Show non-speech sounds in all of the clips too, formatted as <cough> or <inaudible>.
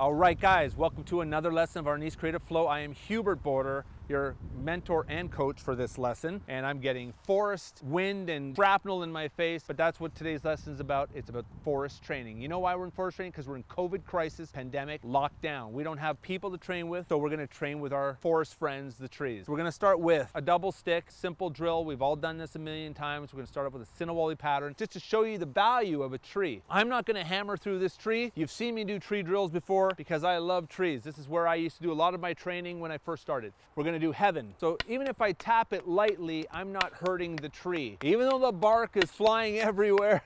All right, guys, welcome to another lesson of Arnis Creative Flow. I am Hubert Boorder, your mentor and coach for this lesson, and I'm getting forest, wind, and shrapnel in my face, but that's what today's lesson is about. It's about forest training. You know why we're in forest training? Because we're in COVID crisis, pandemic, lockdown. We don't have people to train with, so we're gonna train with our forest friends, the trees. We're gonna start with a double stick, simple drill. We've all done this a million times. We're gonna start off with a Sinawali pattern, just to show you the value of a tree. I'm not gonna hammer through this tree. You've seen me do tree drills before because I love trees. This is where I used to do a lot of my training when I first started. We're gonna do heaven. So even if I tap it lightly, I'm not hurting the tree. Even though the bark is flying <laughs> everywhere,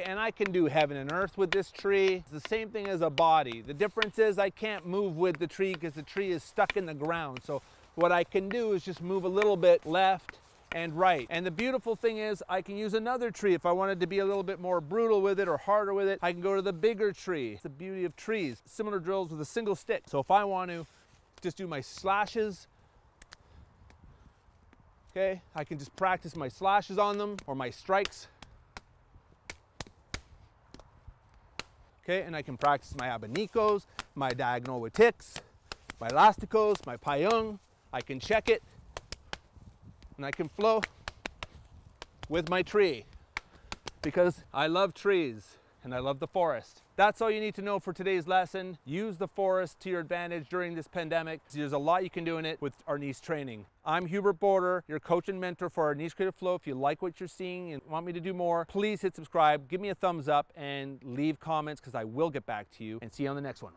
and I can do heaven and earth with this tree. It's the same thing as a body. The difference is I can't move with the tree because the tree is stuck in the ground. So what I can do is just move a little bit left and right. And the beautiful thing is I can use another tree if I wanted to be a little bit more brutal with it or harder with it. I can go to the bigger tree. It's the beauty of trees. Similar drills with a single stick. So if I want to just do my slashes Okay, I can just practice my slashes on them or my strikes. Okay, and I can practice my abanicos, my diagonal witiks, my elasticos, my payung. I can check it and I can flow with my tree because I love trees and I love the forest. That's all you need to know for today's lesson. Use the forest to your advantage during this pandemic. There's a lot you can do in it with Arnis training. I'm Hubert Boorder, your coach and mentor for Arnis Creative Flow. If you like what you're seeing and want me to do more, please hit subscribe, give me a thumbs up, and leave comments because I will get back to you. And see you on the next one.